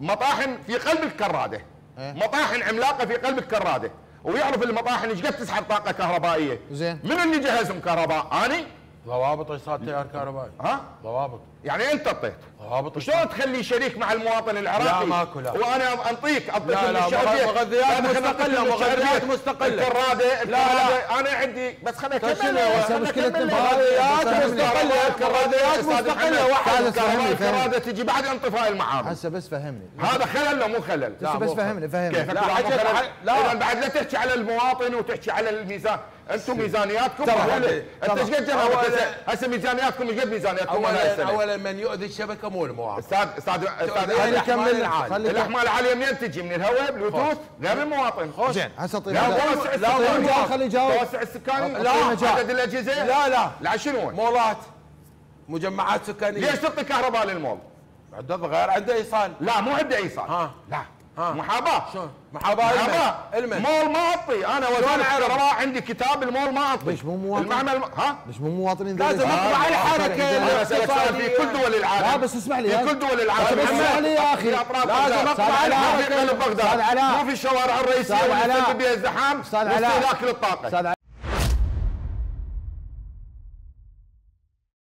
مطاحن في قلب الكرادة. إيه. مطاحن عملاقة في قلب الكرادة. ويعرف المطاحن إيش قد تسحب طاقة كهربائية. زين. من اللي جهزهم كهرباء؟ اني ضوابط تيار كهربائي؟ ها؟ ضوابط. يعني أنت أعطيت. ضوابط. شلون تخلي شريك مع المواطن العراقي؟ لا، ماكو، لا. وأنا أنطيك اعطيك لا، لا، مغذيات نعطيك مغذيات. مستقلة. الكرادة لا، لا. أنا عندي بس خليني أكمل. شنو؟ بس مشكلتنا مغذيات. مستقلة. مغذيات مستقلة. واحد. الكرادة. تجي بعد انطفاء المعامل هسه بس فهمني. هذا خلل لو مو خلل؟ هسه بس فهمني فهمني. كيف؟ لا، بعد لا تحكي على المواطن وتحكي على الميزان. أنتم ميزانياتكم. مهولة. انت. إيش قد هسه ميزانياتكم إيش قد ميزانياتكم اولا اولا من يؤذي الشبكه مو المواطن أستاذ أستاذ أستاذ خلي كمل العالي. خلي الاحمال العاليه منين تجي؟ من الهواء بلوتوث غير المواطن زين هسه طيب لا توسع لا، السكاني لا، خليه يجاوب. توسع السكاني لا، عدد الاجهزه لا لا لا شنو مولات مجمعات سكانيه ليش تعطي كهرباء للمول؟ عنده غير عنده ايصال لا مو عنده ايصال ها. لا. محاباة. شلون؟ محاباة محاباة. المن مول ما أعطي. أنا وزاره أعرف؟ الكهرباء عندي كتاب المول ما أعطي. ليش مو مواطن؟ المعمل الم- ها؟ ليش مو مواطنين لازم؟ نطبع على حركة. أنا أسألك سؤال. في كل دول العالم. لا، بس اسمح لي في كل دول العالم. بس اسمح لي يا أطراف لازم بغداد. أقطع مو على في قلب أستاذ بغداد علاء. مو في الشوارع الرئيسيه اللي بها علاء. واستهلاك للطاقه